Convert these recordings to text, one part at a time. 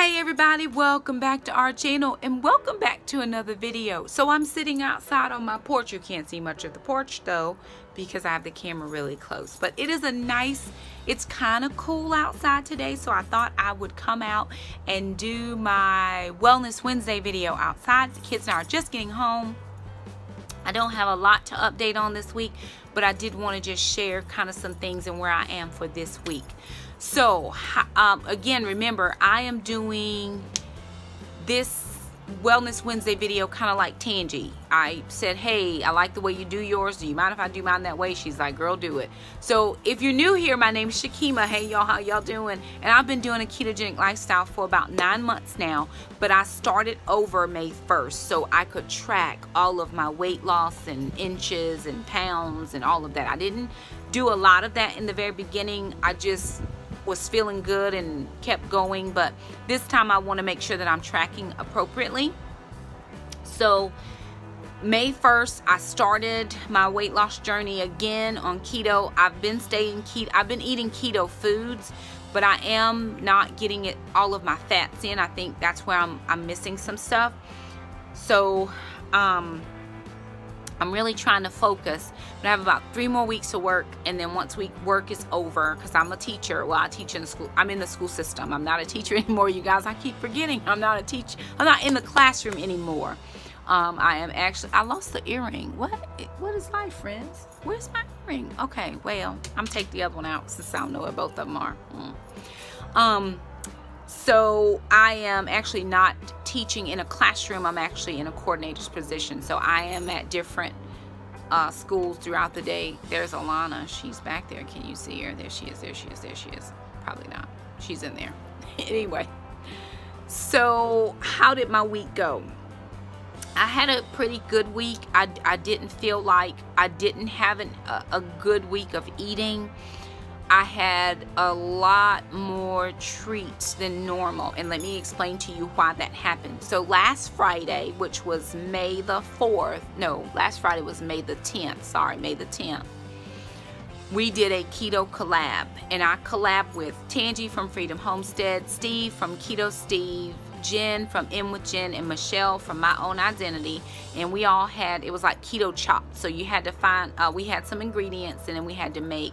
Hey everybody, welcome back to our channel and welcome back to another video. So I'm sitting outside on my porch. You can't see much of the porch though because I have the camera really close. But it is a nice, it's kind of cool outside today. So I thought I would come out and do my Wellness Wednesday video outside. The kids are just getting home. I don't have a lot to update on this week, but I did want to just share kind of some things and where I am for this week. So, um, again, remember, I am doing this Wellness Wednesday video kind of like Tangi. I said, hey, I like the way you do yours. Do you mind if I do mine that way? She's like, girl, do it. So if you're new here, my name is Shakima. Hey, y'all, how y'all doing? And I've been doing a ketogenic lifestyle for about nine months now, but I started over May 1st so I could track all of my weight loss and inches and pounds and all of that. I didn't do a lot of that in the very beginning. I just was feeling good and kept going but this time I want to make sure that I'm tracking appropriately. So May 1st I started my weight loss journey again on keto. I've been staying keto I've been eating keto foods but I am not getting it all of my fats in. I think that's where I'm, I'm missing some stuff. So um I'm really trying to focus. But I have about three more weeks of work, and then once week work is over, because I'm a teacher. Well, I teach in the school. I'm in the school system. I'm not a teacher anymore, you guys. I keep forgetting. I'm not a teacher. I'm not in the classroom anymore. Um, I am actually. I lost the earring. What? What is life, friends? Where's my earring? Okay, well, I'm take the other one out since I don't know where both of them are. Mm. Um so I am actually not teaching in a classroom. I'm actually in a coordinator's position. So I am at different uh, schools throughout the day. There's Alana. She's back there. Can you see her? There she is. There she is. There she is. Probably not. She's in there. anyway. So how did my week go? I had a pretty good week. I, I didn't feel like I didn't have an, a, a good week of eating. I had a lot more treats than normal. And let me explain to you why that happened. So last Friday, which was May the 4th, no, last Friday was May the 10th, sorry, May the 10th. We did a keto collab and I collab with Tangi from Freedom Homestead, Steve from Keto Steve, Jen from In With Jen, and Michelle from My Own Identity. And we all had, it was like keto chopped. So you had to find, uh, we had some ingredients and then we had to make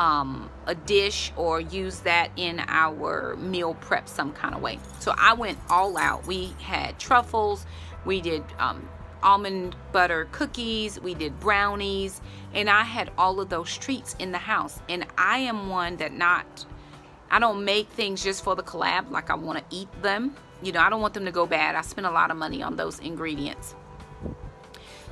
um, a dish or use that in our meal prep some kind of way. So I went all out. We had truffles, we did um, almond butter cookies, we did brownies, and I had all of those treats in the house. And I am one that not, I don't make things just for the collab, like I want to eat them. You know, I don't want them to go bad. I spend a lot of money on those ingredients.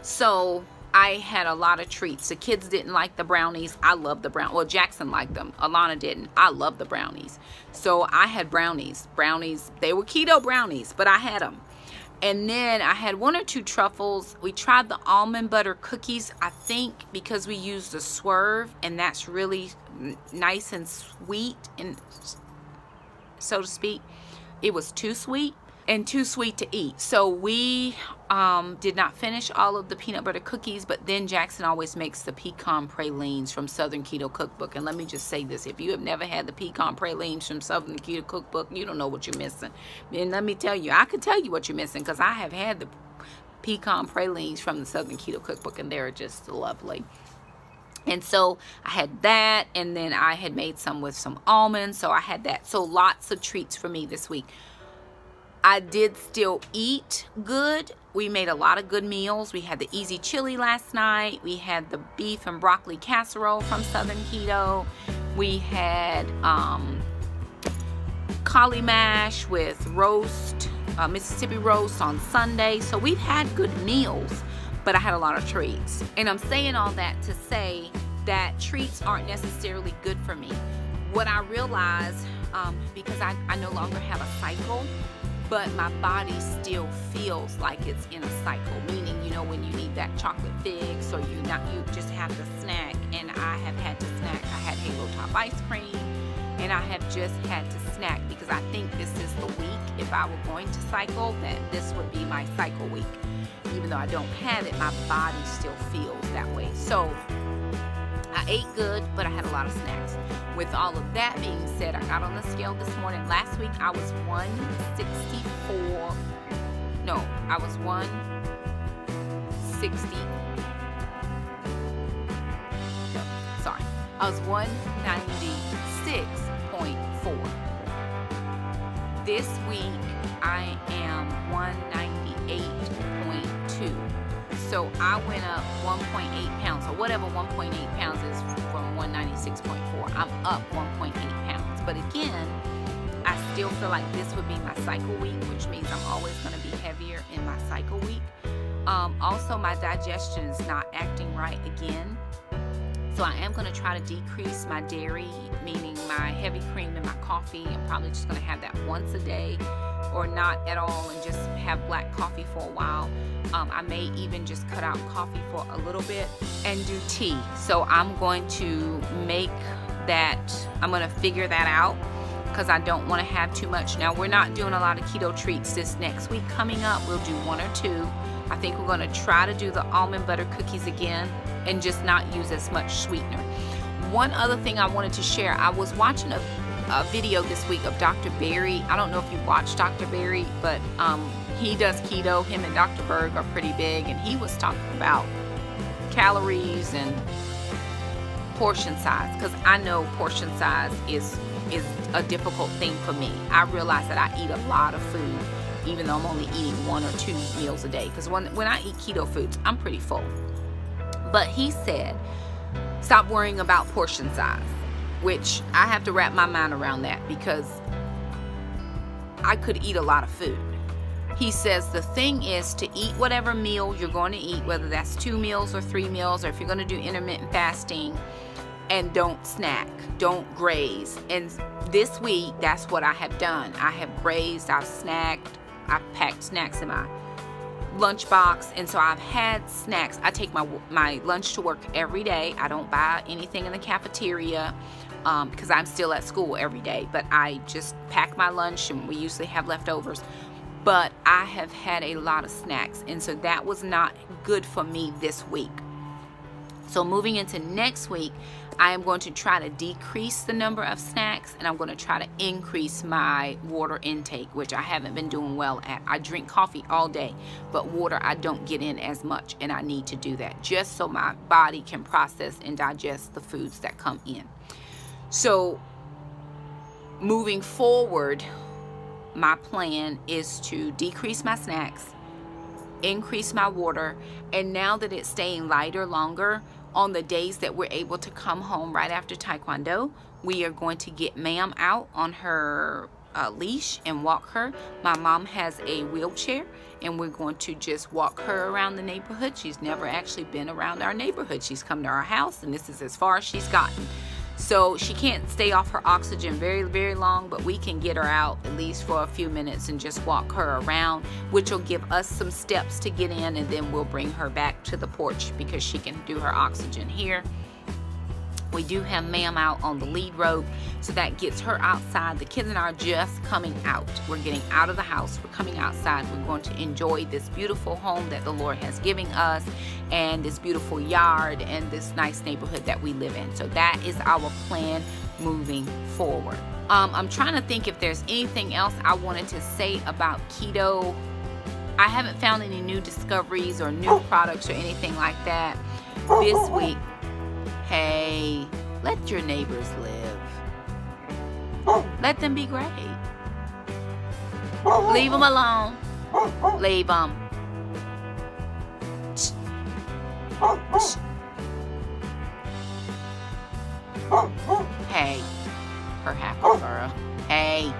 So I had a lot of treats. The kids didn't like the brownies. I love the brown. Well, Jackson liked them. Alana didn't. I love the brownies. So I had brownies. Brownies. They were keto brownies, but I had them. And then I had one or two truffles. We tried the almond butter cookies, I think, because we used the swerve, and that's really nice and sweet, and so to speak. It was too sweet and too sweet to eat. So we um, did not finish all of the peanut butter cookies, but then Jackson always makes the pecan pralines from Southern Keto Cookbook. And let me just say this, if you have never had the pecan pralines from Southern Keto Cookbook, you don't know what you're missing. And let me tell you, I can tell you what you're missing because I have had the pecan pralines from the Southern Keto Cookbook and they're just lovely. And so I had that, and then I had made some with some almonds, so I had that. So lots of treats for me this week. I did still eat good. We made a lot of good meals. We had the easy chili last night. We had the beef and broccoli casserole from Southern Keto. We had um, cauli mash with roast, uh, Mississippi roast on Sunday. So we've had good meals, but I had a lot of treats. And I'm saying all that to say that treats aren't necessarily good for me. What I realize, um, because I, I no longer have a cycle, but my body still feels like it's in a cycle meaning you know when you need that chocolate fix or you not you just have to snack. And i have had to snack. I had halo top ice cream and i have just had to snack because i think this is the week if i were going to cycle that this would be my cycle week. Even though i don't have it my body still feels that way. So I ate good, but I had a lot of snacks. With all of that being said, I got on the scale this morning. Last week I was 164. No, I was 160. No, sorry. I was 196.4. This week I am 198.2. So I went up 1.8 pounds, or whatever 1.8 pounds is from 196.4. I'm up 1.8 pounds. But again, I still feel like this would be my cycle week, which means I'm always going to be heavier in my cycle week. Um, also, my digestion is not acting right again. So I am going to try to decrease my dairy, meaning my heavy cream in my coffee. I'm probably just going to have that once a day or not at all and just have black coffee for a while. Um, I may even just cut out coffee for a little bit and do tea. So I'm going to make that, I'm going to figure that out because I don't want to have too much. Now, we're not doing a lot of keto treats this next week coming up. We'll do one or two. I think we're going to try to do the almond butter cookies again and just not use as much sweetener. One other thing I wanted to share, I was watching a a video this week of Dr. Berry. I don't know if you watched Dr. Berry, but um, he does keto. Him and Dr. Berg are pretty big, and he was talking about calories and portion size because I know portion size is is a difficult thing for me. I realize that I eat a lot of food, even though I'm only eating one or two meals a day. Because when when I eat keto foods, I'm pretty full. But he said, stop worrying about portion size which I have to wrap my mind around that because I could eat a lot of food. He says the thing is to eat whatever meal you're going to eat, whether that's two meals or three meals, or if you're going to do intermittent fasting, and don't snack, don't graze. And this week, that's what I have done. I have grazed, I've snacked, I've packed snacks in my lunchbox and so I've had snacks I take my my lunch to work every day I don't buy anything in the cafeteria um, because I'm still at school every day. But I just pack my lunch and we usually have leftovers. But I have had a lot of snacks and so that was not good for me this week. So moving into next week, I am going to try to decrease the number of snacks and I'm going to try to increase my water intake, which I haven't been doing well at. I drink coffee all day, but water I don't get in as much and I need to do that just so my body can process and digest the foods that come in. So moving forward, my plan is to decrease my snacks, increase my water, and now that it's staying lighter longer, on the days that we're able to come home right after Taekwondo, we are going to get ma'am out on her uh, leash and walk her. My mom has a wheelchair and we're going to just walk her around the neighborhood. She's never actually been around our neighborhood. She's come to our house and this is as far as she's gotten. So she can't stay off her oxygen very, very long, but we can get her out at least for a few minutes and just walk her around, which will give us some steps to get in, and then we'll bring her back to the porch because she can do her oxygen here. We do have ma'am out on the lead rope, so that gets her outside. The kids and I are just coming out. We're getting out of the house. We're coming outside. We're going to enjoy this beautiful home that the Lord has given us and this beautiful yard and this nice neighborhood that we live in. So that is our plan moving forward. Um, I'm trying to think if there's anything else I wanted to say about keto. I haven't found any new discoveries or new products or anything like that this week Hey, let your neighbors live. Let them be great. Leave them alone. Leave them. Hey, her girl. Hey.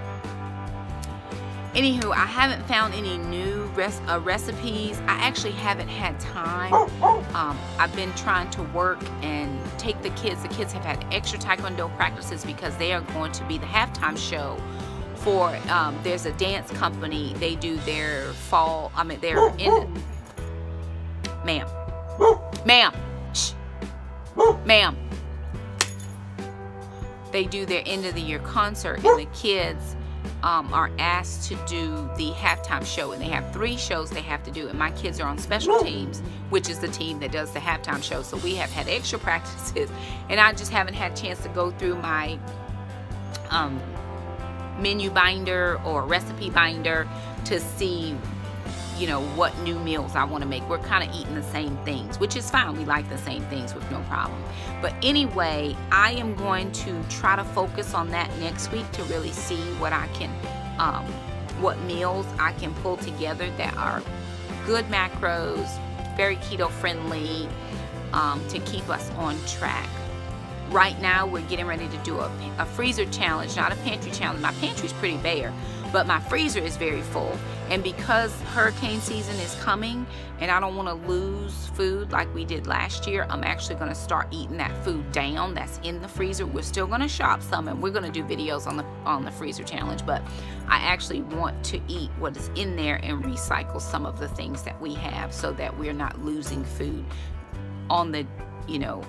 Anywho, I haven't found any new res uh, recipes. I actually haven't had time. Um, I've been trying to work and take the kids. The kids have had extra Taekwondo practices because they are going to be the halftime show for, um, there's a dance company. They do their fall, I mean, they're in, ma'am, ma'am, ma'am. They do their end of the year concert and the kids um, are asked to do the halftime show, and they have three shows they have to do. And my kids are on special teams, which is the team that does the halftime show. So we have had extra practices, and I just haven't had a chance to go through my um, menu binder or recipe binder to see you know what new meals I want to make. We're kind of eating the same things, which is fine. We like the same things with no problem. But anyway, I am going to try to focus on that next week to really see what I can, um, what meals I can pull together that are good macros, very keto friendly, um, to keep us on track. Right now, we're getting ready to do a, a freezer challenge, not a pantry challenge. My pantry's pretty bare, but my freezer is very full. And because hurricane season is coming and I don't want to lose food like we did last year, I'm actually going to start eating that food down that's in the freezer. We're still going to shop some and we're going to do videos on the on the freezer challenge, but I actually want to eat what is in there and recycle some of the things that we have so that we're not losing food on the, you know,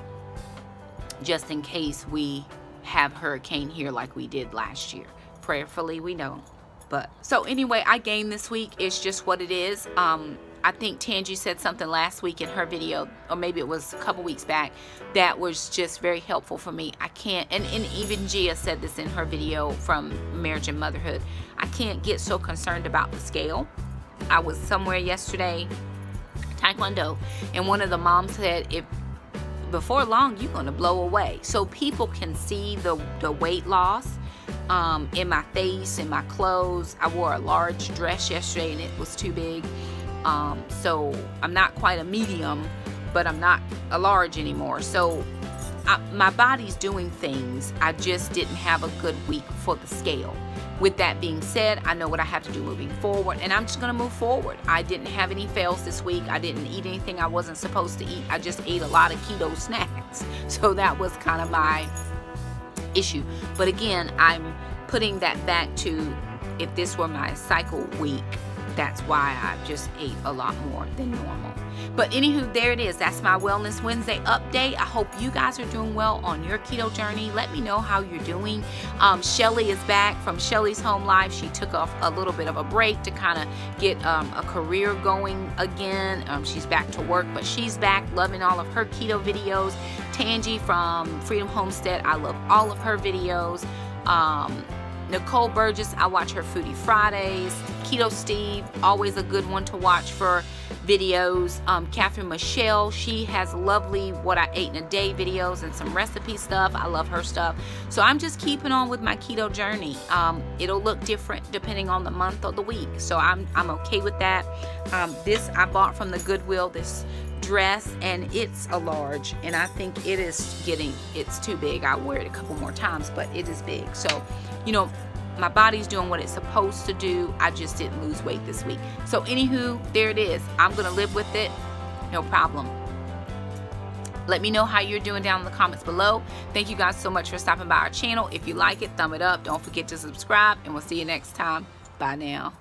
just in case we have hurricane here like we did last year. Prayerfully, we don't. But so anyway, I gained this week. It's just what it is. Um, I think Tangi said something last week in her video, or maybe it was a couple weeks back, that was just very helpful for me. I can't, and, and even Gia said this in her video from Marriage and Motherhood. I can't get so concerned about the scale. I was somewhere yesterday, Taekwondo, and one of the moms said, if before long you're to blow away so people can see the the weight loss um, in my face in my clothes I wore a large dress yesterday and it was too big um, so I'm not quite a medium but I'm not a large anymore so I, my body's doing things I just didn't have a good week for the scale with that being said, I know what I have to do moving forward, and I'm just going to move forward. I didn't have any fails this week. I didn't eat anything I wasn't supposed to eat. I just ate a lot of keto snacks. So that was kind of my issue. But again, I'm putting that back to if this were my cycle week, that's why I just ate a lot more than normal. But anywho, there it is. That's my Wellness Wednesday update. I hope you guys are doing well on your keto journey. Let me know how you're doing. Um, Shelly is back from Shelly's Home Life. She took off a little bit of a break to kind of get um, a career going again. Um, she's back to work, but she's back loving all of her keto videos. Tangi from Freedom Homestead, I love all of her videos. Um, Nicole Burgess, I watch her Foodie Fridays. Keto Steve, always a good one to watch for videos. Um, Catherine Michelle, she has lovely what I ate in a day videos and some recipe stuff. I love her stuff. So I'm just keeping on with my keto journey. Um, it'll look different depending on the month or the week. So I'm, I'm okay with that. Um, this I bought from the Goodwill, this dress and it's a large and I think it is getting it's too big. I'll wear it a couple more times but it is big. So you know my body's doing what it's supposed to do. I just didn't lose weight this week. So anywho there it is. I'm gonna live with it. No problem. Let me know how you're doing down in the comments below. Thank you guys so much for stopping by our channel. If you like it thumb it up. Don't forget to subscribe and we'll see you next time. Bye now